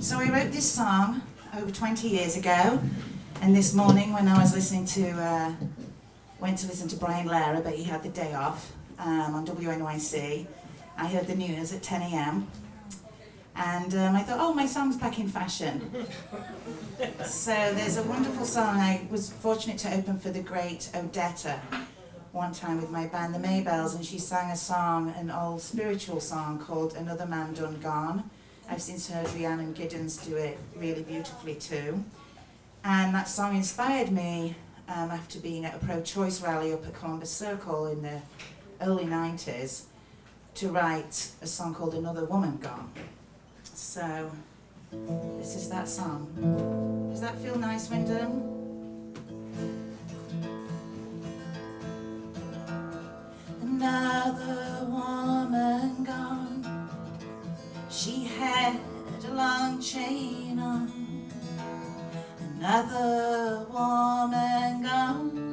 So I wrote this song over 20 years ago, and this morning when I was listening to, uh, went to listen to Brian Lehrer, but he had the day off um, on WNYC, I heard the news at 10 a.m. And um, I thought, oh, my song's back in fashion. so there's a wonderful song. I was fortunate to open for the great Odetta one time with my band, the Maybelles, and she sang a song, an old spiritual song called Another Man Done Gone. I've since heard Rhiannon Giddens do it really beautifully too. And that song inspired me um, after being at a pro-choice rally up at Columbus Circle in the early 90s to write a song called Another Woman Gone. So, this is that song. Does that feel nice, Wyndham? Another woman gone. She had a long chain on. Another woman gone.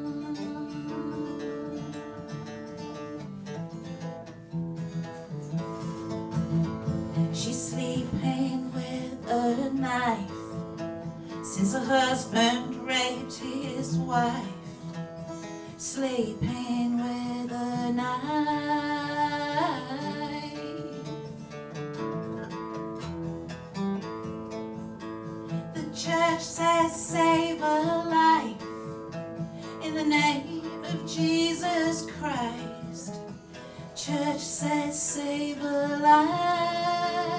She's sleeping with a knife since her husband raped his wife. Sleeping with church says save a life in the name of Jesus Christ. Church says save a life.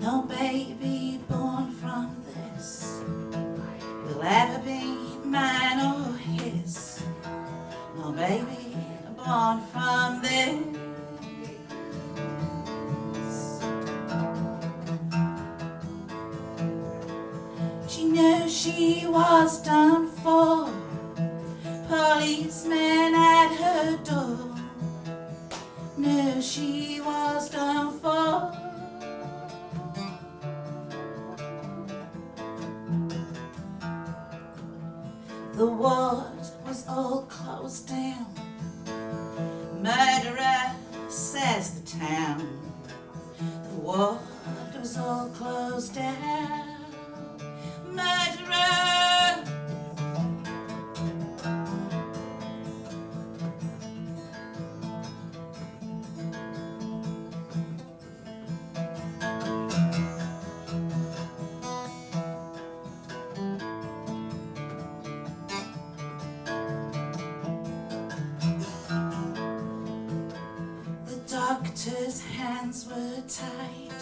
No baby born from this will ever be mine or his. No baby born from this. She was done for. Policemen at her door knew she was done for. The ward was all closed down. Murderer says the town. The ward was all closed down. Doctor's hands were tied.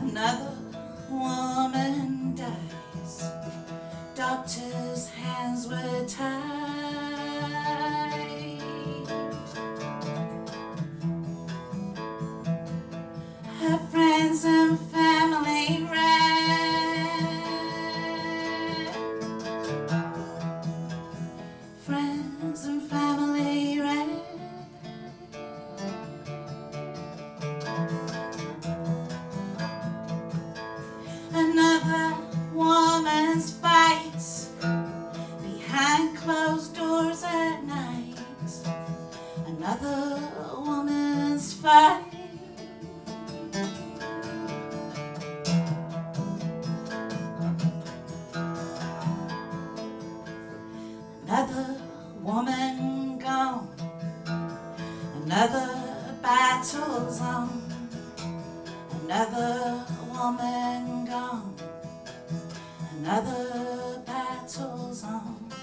Another woman dies. Doctor's hands were tied. Her friends and Another woman gone, another battle's on, another woman gone, another battle's on.